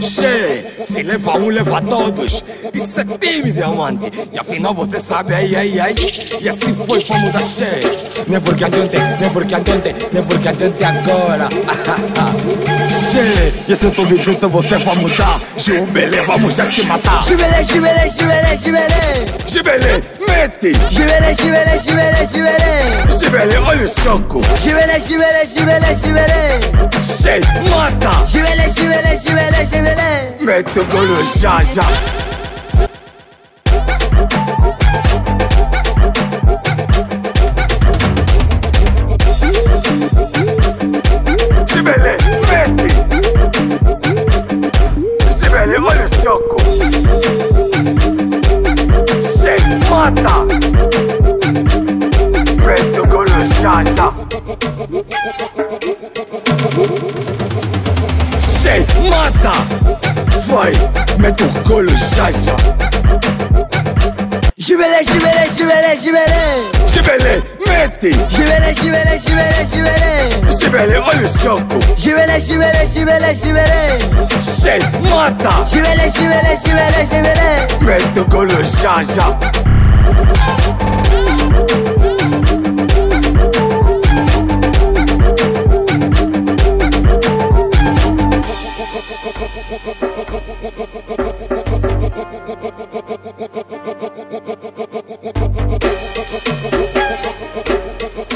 Che, se leva um, leva todos. Isso é time, diamante. E afinal você sabe, ai, ai, ai. E assim foi, vamos dar che. Nem porque antente, nem porque antente, nem porque antente agora. che, e esse tudo junto você vai mudar. Jubelê, vamos já se matar. Jubelê, jubelê, jubelê, jubelê. Jubelê, mete. Jubelê, jubelê, jubelê, jubelê. Jubelê, olha o soco. Jubelê, jubelê, jubelê, jubelê. Che, mata. Jubelê, Şivele şivele şivele şivele Mekte golü şaşa Şivele Mekte Şivele golü şoku Şey mata Mekte golü tata Voyez, mets ton col salsa Jumelé, jumelé, jumelé, jumelé Jumelé, mettez. Jumelé, jumelé, jumelé, jumelé Jumelé, on oh, le choco Jumelé, jumelé, jumelé, jumelé C'est mata. Jumelé, jumelé, jumelé, jumelé Mets ton col salsa Thank you.